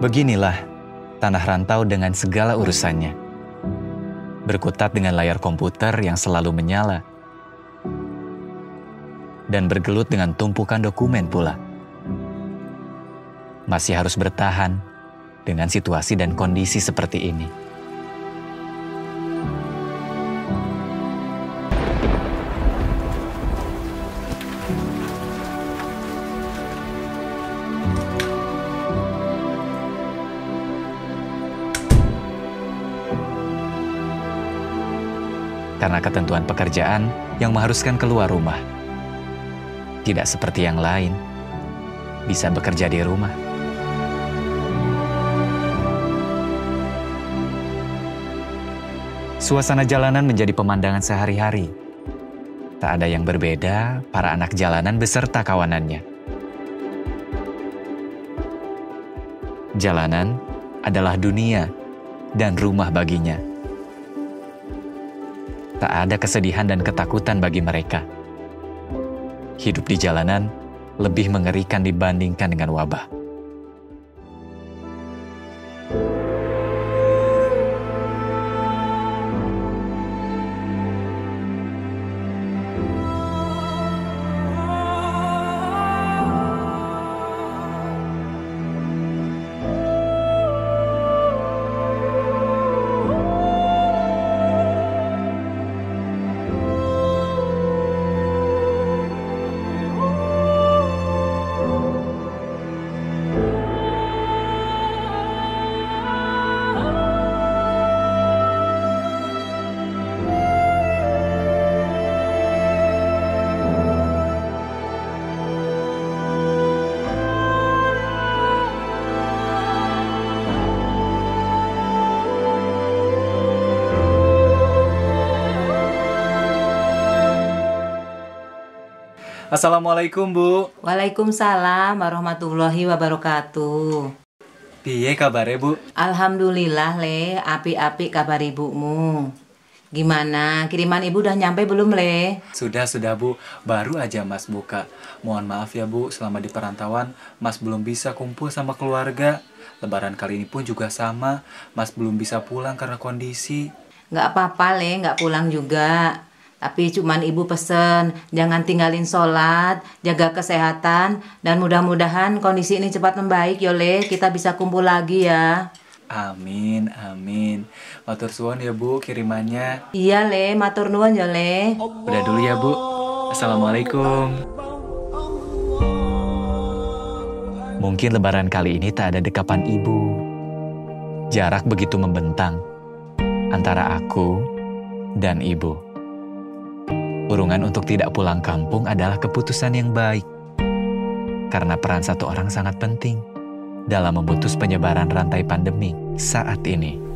Beginilah tanah rantau dengan segala urusannya. Berkutat dengan layar komputer yang selalu menyala. Dan bergelut dengan tumpukan dokumen pula. Masih harus bertahan dengan situasi dan kondisi seperti ini. Karena ketentuan pekerjaan yang mengharuskan keluar rumah. Tidak seperti yang lain, bisa bekerja di rumah. Suasana jalanan menjadi pemandangan sehari-hari. Tak ada yang berbeda para anak jalanan beserta kawanannya. Jalanan adalah dunia dan rumah baginya tak ada kesedihan dan ketakutan bagi mereka. Hidup di jalanan lebih mengerikan dibandingkan dengan wabah. Assalamualaikum Bu. Waalaikumsalam warahmatullahi wabarakatuh. Piye kabare Bu? Alhamdulillah le, api-api kabar ibumu. Gimana, kiriman ibu udah nyampe belum le? Sudah, sudah Bu. Baru aja Mas buka. Mohon maaf ya Bu, selama di perantauan Mas belum bisa kumpul sama keluarga. Lebaran kali ini pun juga sama. Mas belum bisa pulang karena kondisi. Nggak apa-apa le, nggak pulang juga. Tapi cuman ibu pesen, jangan tinggalin sholat, jaga kesehatan, dan mudah-mudahan kondisi ini cepat membaik Yole, kita bisa kumpul lagi ya. Amin, amin. Matur suwun ya Bu kirimannya. Iya le, matur nuwun Yole. Udah dulu ya Bu. Assalamualaikum. Mungkin lebaran kali ini tak ada dekapan ibu. Jarak begitu membentang antara aku dan ibu. Urungan untuk tidak pulang kampung adalah keputusan yang baik. Karena peran satu orang sangat penting dalam memutus penyebaran rantai pandemi saat ini.